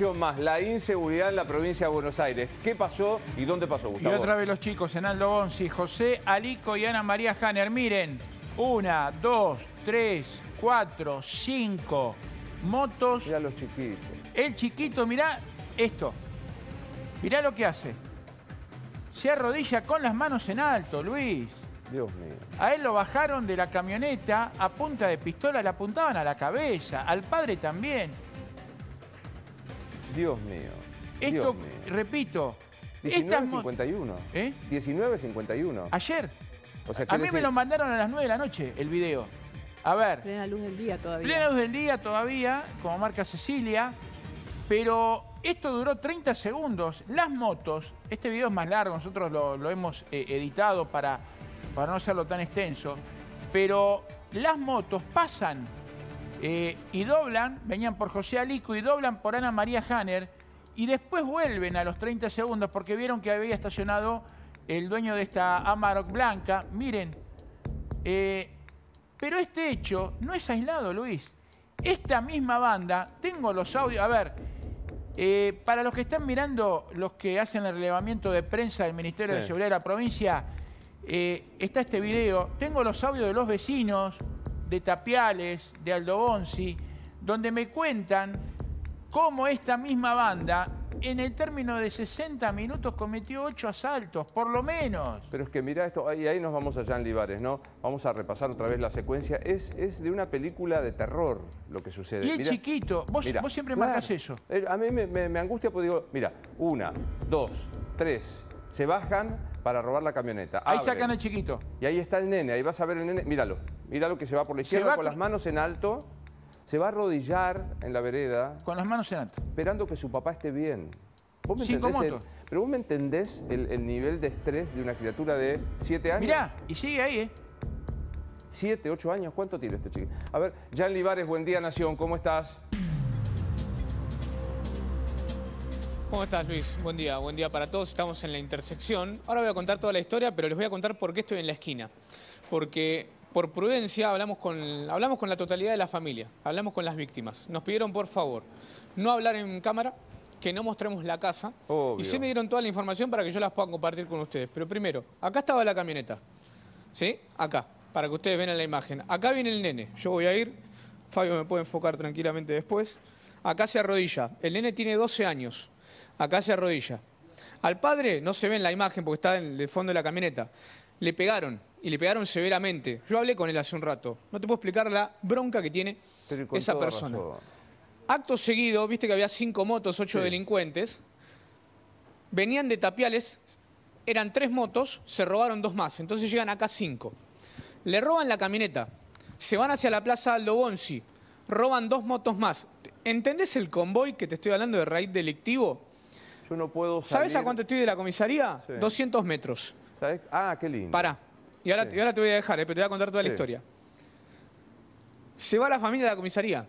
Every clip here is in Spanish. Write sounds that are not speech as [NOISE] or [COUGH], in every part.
Más, la inseguridad en la provincia de Buenos Aires. ¿Qué pasó y dónde pasó, Y Gustavo? otra vez los chicos, Enaldo Bonzi, José Alico y Ana María Hanner. Miren, una, dos, tres, cuatro, cinco motos. Mira los chiquitos. El chiquito, mirá esto. Mirá lo que hace. Se arrodilla con las manos en alto, Luis. Dios mío. A él lo bajaron de la camioneta a punta de pistola, le apuntaban a la cabeza, al padre también. Dios mío. Esto, Dios mío. repito, estas mo- 19.51. ¿Eh? 19.51. ayer. O sea, a mí me lo mandaron a las 9 de la noche, el video. A ver, Plena luz del día todavía. plena luz del día todavía, como marca Cecilia, pero esto duró 30 segundos. Las motos, este video es más largo, nosotros lo, lo hemos eh, editado para, para no hacerlo tan extenso, pero las motos pasan eh, y doblan, venían por José Alico y doblan por Ana María Hanner y después vuelven a los 30 segundos porque vieron que había estacionado el dueño de esta Amarok blanca. Miren, eh, pero este hecho no es aislado, Luis. Esta misma banda, tengo los audios, a ver, eh, para los que están mirando, los que hacen el relevamiento de prensa del Ministerio de. Seguridad de la provincia, eh, está este video. Tengo los audios de los vecinos, de Tapiales, de Aldo Bonzi, donde me cuentan cómo esta misma banda, en el término de 60 minutos, cometió 8 asaltos, por lo menos. Pero es que mira esto, y ahí nos vamos a Jan Libares, ¿no? Vamos a repasar otra vez la secuencia. Es, es de una película de terror lo que sucede. Y el Mirá, chiquito, vos, mirá, vos siempre claro. marcas eso. Eh, A mí me, me- me angustia porque digo, mira, una, dos, tres, se bajan para robar la camioneta. Ahí abren. sacan al chiquito. Y ahí está el nene, ahí vas a ver el nene, míralo, míralo que se va por la izquierda va con las manos en alto, se va a arrodillar en la vereda, Con las manos en alto. esperando que su papá esté bien. ¿Vos me Cinco entendés el- motos. pero vos me entendés el, el nivel de estrés de una criatura de siete años. Mirá, y sigue ahí, ¿eh? Siete, ocho años, ¿cuánto tiene este chico? A ver, Jan Libares, buen día Nación, ¿cómo estás? ¿Cómo estás, Luis? Buen día, buen día para todos. Estamos en la intersección. Ahora voy a contar toda la historia, pero les voy a contar por qué estoy en la esquina. Porque por prudencia hablamos con, hablamos con la totalidad de la familia, hablamos con las víctimas. Nos pidieron, por favor, no hablar en cámara, que no mostremos la casa. Obvio. Y sí me dieron toda la información para que yo las pueda compartir con ustedes. Pero primero, acá estaba la camioneta. ¿Sí? Acá, para que ustedes vean la imagen. Acá viene el nene. Yo voy a ir. Fabio me puede enfocar tranquilamente después. Acá se arrodilla. El nene tiene 12 años. Acá se arrodilla. Al padre no se ve en la imagen porque está en el fondo de la camioneta. Le pegaron y le pegaron severamente. Yo hablé con él hace un rato. No te puedo explicar la bronca que tiene esa persona. razón. Acto seguido, viste que había cinco motos, ocho Sí. delincuentes. Venían de Tapiales, eran tres motos, se robaron dos más. Entonces llegan acá cinco. Le roban la camioneta, se van hacia la plaza Aldo Bonzi, roban dos motos más. ¿Entendés el convoy que te estoy hablando de raíz delictivo? Yo no puedo salir... ¿Sabes a cuánto estoy de la comisaría? Sí. 200 metros. ¿Sabes? Ah, qué lindo. Pará. Y ahora, Sí. y ahora te voy a dejar, eh, pero te voy a contar toda la Sí. historia. Se va la familia de la comisaría.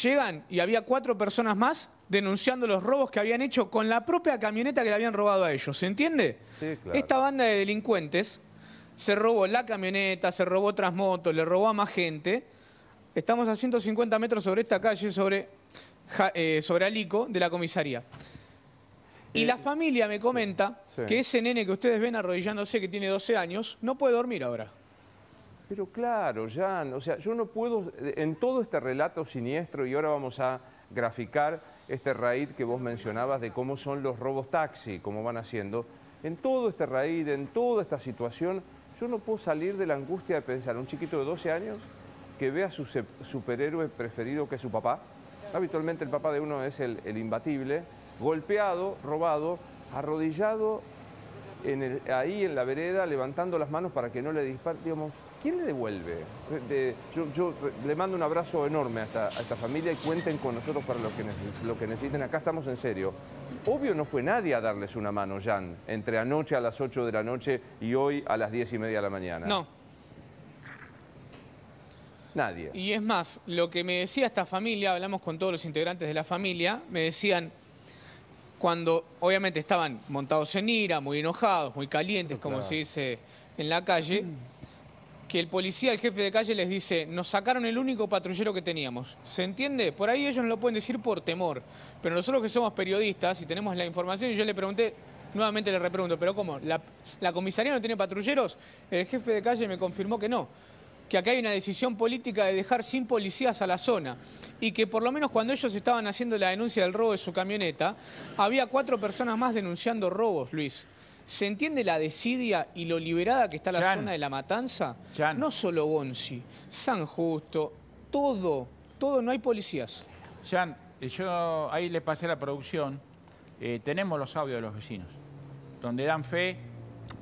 Llegan y había cuatro personas más denunciando los robos que habían hecho con la propia camioneta que le habían robado a ellos. ¿Se entiende? Sí, claro. Esta banda de delincuentes se robó la camioneta, se robó otras motos, le robó a más gente. Estamos a 150 metros sobre esta calle, sobre, eh, sobre Alico, de la comisaría. Y la familia me comenta sí. que ese nene que ustedes ven arrodillándose, que tiene 12 años, no puede dormir ahora. Pero claro, Jan, o sea, yo no puedo, en todo este relato siniestro, y ahora vamos a graficar este raíz que vos mencionabas de cómo son los robos taxi, cómo van haciendo, en todo este raíz, en toda esta situación, yo no puedo salir de la angustia de pensar, un chiquito de 12 años que ve a su superhéroe preferido que es su papá, habitualmente el papá de uno es el, el imbatible, golpeado, robado, arrodillado en el- ahí en la vereda levantando las manos para que no le dispare, digamos, ¿quién le devuelve? De- yo, yo le mando un abrazo enorme a esta, a esta familia y cuenten con nosotros para lo que, lo que necesiten. Acá estamos en serio. Obvio no fue nadie a darles una mano, Jan, entre anoche a las 8 de la noche y hoy a las 10 y media de la mañana. No. Nadie. Y es más, lo que me decía esta familia, hablamos con todos los integrantes de la familia, me decían, cuando obviamente estaban montados en ira, muy enojados, muy calientes, como Claro. se dice en la calle, que el policía, el jefe de calle les dice, nos sacaron el único patrullero que teníamos. ¿Se entiende? Por ahí ellos no lo pueden decir por temor. Pero nosotros que somos periodistas y tenemos la información, y yo le pregunté, nuevamente le repregunto, ¿pero cómo? ¿La, la comisaría no tiene patrulleros? El jefe de calle me confirmó que no que acá hay una decisión política de dejar sin policías a la zona y que por lo menos cuando ellos estaban haciendo la denuncia del robo de su camioneta, había cuatro personas más denunciando robos, Luis. ¿Se entiende la desidia y lo liberada que está la Jan. zona de la matanza? Jan. No solo Bonzi, San Justo, todo, todo, no hay policías. Jan, eh, yo ahí le pasé la producción, eh, tenemos los audios de los vecinos, donde dan fe.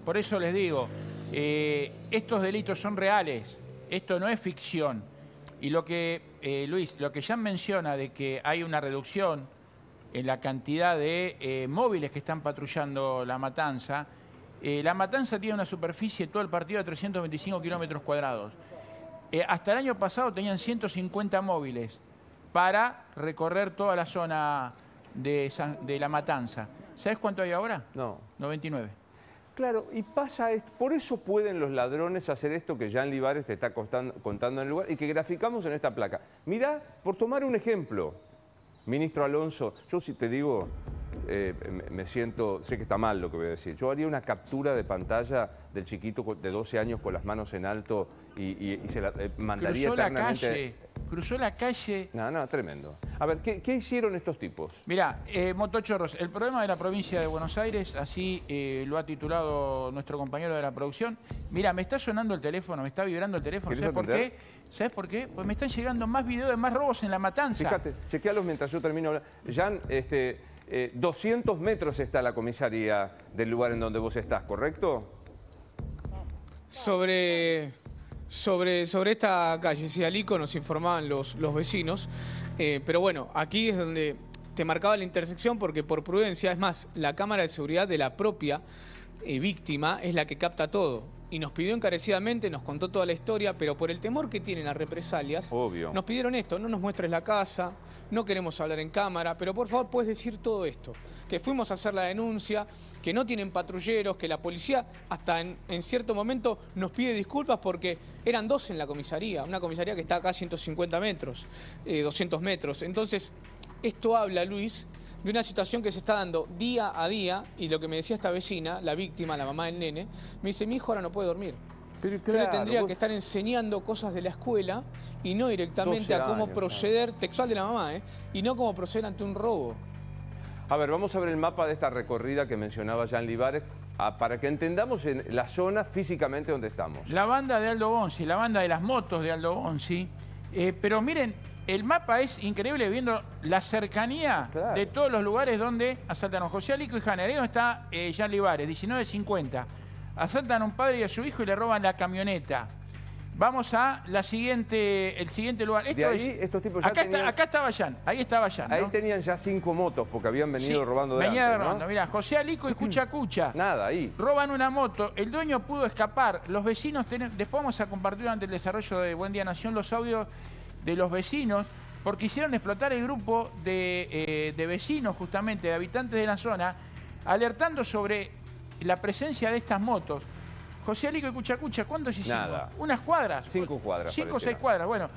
Por eso les digo, eh, estos delitos son reales, esto no es ficción. Y lo que, eh, Luis, lo que Jan menciona de que hay una reducción en la cantidad de eh, móviles que están patrullando la matanza, eh, la matanza tiene una superficie, todo el partido, de 325 kilómetros cuadrados. Hasta el año pasado tenían 150 móviles para recorrer toda la zona de, San- de La Matanza. ¿Sabes cuánto hay ahora? No. 99. Claro, y pasa esto. Por eso pueden los ladrones hacer esto que Jean Libares te está contando en el lugar y que graficamos en esta placa. Mirá, por tomar un ejemplo, ministro Alonso, yo si te digo, eh, me- siento, sé que está mal lo que voy a decir, yo haría una captura de pantalla del chiquito de 12 años con las manos en alto y, y- y se la eh, mandaría Cruzó la eternamente. calle, cruzó la calle. No, no, tremendo. A ver, ¿qué, qué hicieron estos tipos? Mirá, eh, Motochorros, el problema de la provincia de Buenos Aires, así eh, lo ha titulado nuestro compañero de la producción. Mira, me está sonando el teléfono, me está vibrando el teléfono. ¿Querés ¿Sabes por qué? ¿Sabes por qué? Pues me están llegando más videos de más robos en la matanza. Fíjate, chequealos mientras yo termino. Jan, este, eh, 200 metros está la comisaría del lugar en donde vos estás, ¿correcto? Sobre, sobre, sobre esta calle, sí, Alico nos informaban los, los vecinos, eh, pero bueno, aquí es donde te marcaba la intersección porque por prudencia, es más, la cámara de seguridad de la propia eh, víctima es la que capta todo. Y nos pidió encarecidamente, nos contó toda la historia, pero por el temor que tienen a represalias, Obvio. nos pidieron esto, no nos muestres la casa, no queremos hablar en cámara, pero por favor puedes decir todo esto, que fuimos a hacer la denuncia, que no tienen patrulleros, que la policía hasta en, en cierto momento nos pide disculpas porque eran dos en la comisaría, una comisaría que está acá a 150 metros, eh, 200 metros. Entonces, esto habla, Luis, de una situación que se está dando día a día y lo que me decía esta vecina, la víctima, la mamá del nene, me dice, mi hijo ahora no puede dormir. Pero Yo le tendría que estar enseñando cosas de la escuela y no directamente 12 a cómo proceder, textual de la mamá, ¿eh? y no cómo proceder ante un robo. A ver, vamos a ver el mapa de esta recorrida que mencionaba Jean Libares ah, para que entendamos en la zona físicamente donde estamos. La banda de Aldo Bonzi, la banda de las motos de Aldo Bonzi. Eh, pero miren, el mapa es increíble viendo la cercanía Claro. de todos los lugares donde asaltaron José Alico y donde está eh, Jean Libares, 19.50. Asaltan a un padre y a su hijo y le roban la camioneta. Vamos a la siguiente, el siguiente lugar. Esto De ahí, es- estos tipos ya acá, está- tenían- acá estaba Jan, ahí estaba Jan. Ahí tenían ya cinco motos porque habían venido Sí, robando de venía antes, ¿no? robando. Mirá, José Alico y [CLEARS THROAT] Cucha Cucha. Nada, ahí. Roban una moto, el dueño pudo escapar, los vecinos, tienen- después vamos a compartir durante el desarrollo de Buen Día Nación los audios de los vecinos, porque hicieron explotar el grupo de, eh, de vecinos, justamente, de habitantes de la zona, alertando sobre la presencia de estas motos. José Alico y Cuchacucha, ¿cuántos hicimos? Nada. Unas cuadras. Cinco cuadras, Cinco o seis cuadras, bueno.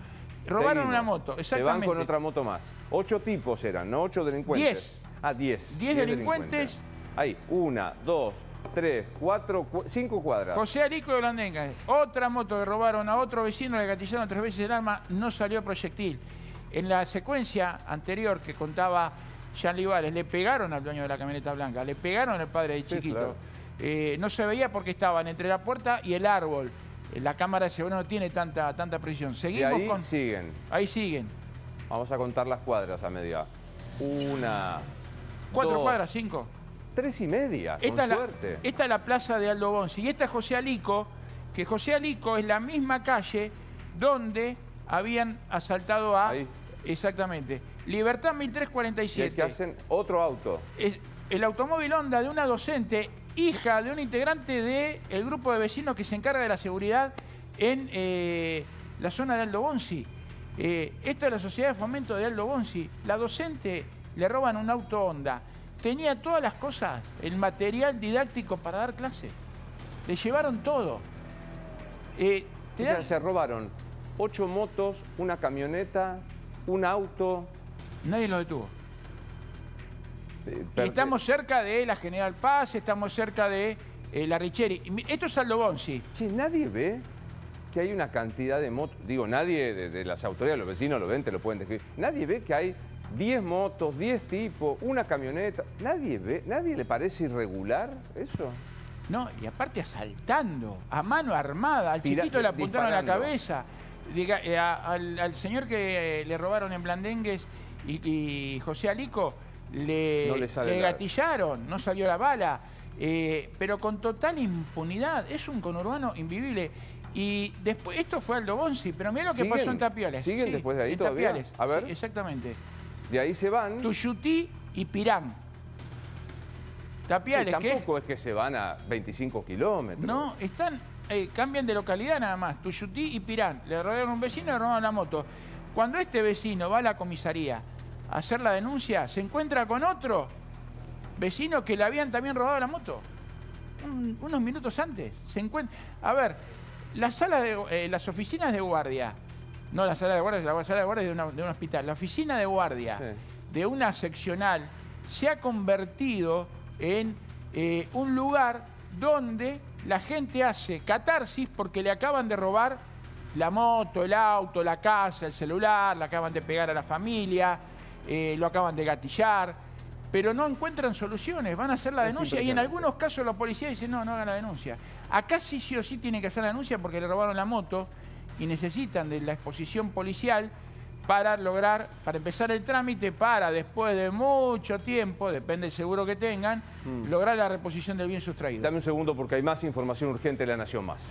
Robaron Seguimos. una moto, Se van exactamente. con otra moto más. Ocho tipos eran, ¿no? Ocho delincuentes. Diez. Ah, diez. Diez delincuentes. Ahí, una, dos, tres, cuatro, cu- cinco cuadras. José Alico de Blandenga. Otra moto que robaron a otro vecino, le gatillaron tres veces el arma, no salió proyectil. En la secuencia anterior que contaba Jean Libares, le pegaron al dueño de la camioneta blanca, le pegaron al padre Sí, chiquito. claro. Eh, no se veía porque estaban entre la puerta y el árbol. Eh, La cámara de seguridad no tiene tanta, tanta precisión. Y Seguimos ahí con. siguen. Ahí siguen. Vamos a contar las cuadras a media. Una. Cuatro dos, cuadras, cinco. Tres y media, Esta con es, la, suerte. esta es la plaza de Aldo Bonzi. Y esta es José Alico, que José Alico es la misma calle donde habían asaltado a. Ahí. Exactamente. Libertad Y es 1347. que hacen otro auto. El automóvil Honda de una docente, hija de un integrante del grupo de vecinos que se encarga de la seguridad en eh, la zona de Aldo Bonzi. Eh, esto es la sociedad de fomento de Aldo Bonzi. La docente le roban un auto Honda. Tenía todas las cosas, el material didáctico para dar clase. Le llevaron todo. Eh, Te O sea, dan- se robaron ocho motos, una camioneta, un auto. Nadie lo detuvo. eh, estamos cerca de la General Paz, estamos cerca de eh, la Richeri. Esto es Aldo Bonzi. Che, nadie ve que hay una cantidad de motos. Digo, nadie de, de las autoridades, los vecinos lo ven, te lo pueden describir. Nadie ve que hay 10 motos, 10 tipos, una camioneta. Nadie ve, nadie le parece irregular eso. No, y aparte asaltando, a mano armada, al Tira- chiquito le apuntaron en la cabeza, Diga, eh, a- al, al señor que eh, le robaron en Blandengues y, y José Alico le, No le la- gatillaron, no salió la bala, eh, pero con total impunidad, es un conurbano invivible. Y después, esto fue Aldo Bonzi, pero mira lo que pasó en Tapioles. ¿Siguen después de ahí todavía? Tapiales, A ver. sí, exactamente. De ahí se van. Tuyutí y Pirán. Sí, Tapiales, que es tampoco es que se van a 25 kilómetros. No, están, eh, cambian de localidad nada más, Tuyutí y Pirán. Le robaron un vecino y le robaron la moto. Cuando este vecino va a la comisaría a hacer la denuncia, se encuentra con otro vecino que le habían también robado la moto. Un- unos minutos antes. Se encuentra. A ver, las salas de, eh, las oficinas de guardia, no la sala de guardia, la sala de guardia es de, una- de un hospital, la oficina de guardia Sí. de una seccional se ha convertido en eh, un lugar donde la gente hace catarsis porque le acaban de robar la moto, el auto, la casa, el celular, le acaban de pegar a la familia, eh, lo acaban de gatillar, pero no encuentran soluciones, van a hacer la denuncia y en algunos casos la policía dice no, no hagan la denuncia. Acá sí sí o sí tienen que hacer la denuncia porque le robaron la moto y necesitan de la exposición policial para lograr, para empezar el trámite, para después de mucho tiempo, depende del seguro que tengan, lograr la reposición del bien sustraído. Dame un segundo porque hay más información urgente de La Nación Más.